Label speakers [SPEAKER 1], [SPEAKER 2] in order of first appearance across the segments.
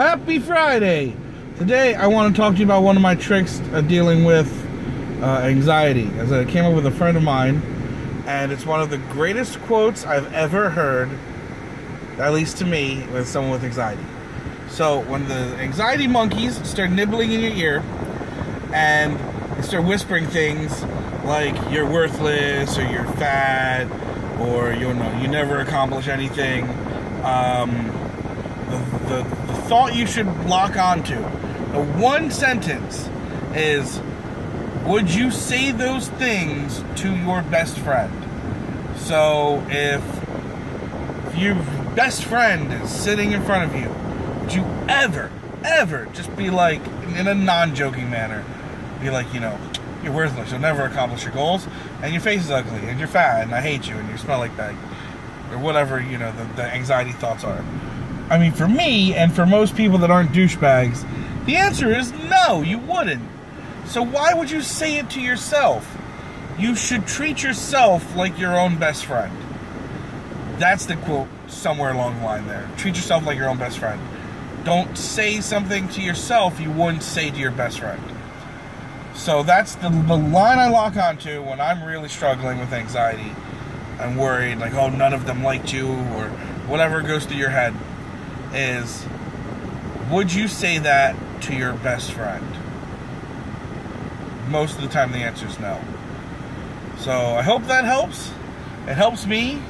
[SPEAKER 1] Happy Friday! Today I want to talk to you about one of my tricks of dealing with uh, anxiety. As I came up with a friend of mine, and it's one of the greatest quotes I've ever heard, at least to me, with someone with anxiety. So when the anxiety monkeys start nibbling in your ear and they start whispering things like you're worthless or you're fat or you know you never accomplish anything, um, the, the, thought you should lock onto, the one sentence is, would you say those things to your best friend? So if, your best friend is sitting in front of you, would you ever, ever just be like, in a non-joking manner, be like, you know, you're worthless, you'll never accomplish your goals, and your face is ugly, and you're fat, and I hate you, and you smell like that, or whatever, you know, the, the anxiety thoughts are. I mean, for me, and for most people that aren't douchebags, the answer is no, you wouldn't. So why would you say it to yourself? You should treat yourself like your own best friend. That's the quote somewhere along the line there. Treat yourself like your own best friend. Don't say something to yourself you wouldn't say to your best friend. So that's the, the line I lock onto when I'm really struggling with anxiety. I'm worried, like, oh, none of them liked you, or whatever goes through your head is would you say that to your best friend? Most of the time, the answer is no. So I hope that helps. It helps me.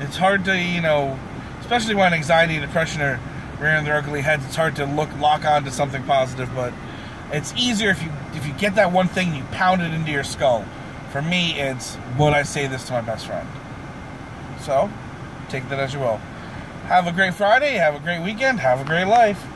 [SPEAKER 1] It's hard to, you know, especially when anxiety and depression are rearing their ugly heads. It's hard to look lock on to something positive, but it's easier if you if you get that one thing, and you pound it into your skull. For me, it's would I say this to my best friend? So, take that as you will. Have a great Friday. Have a great weekend. Have a great life.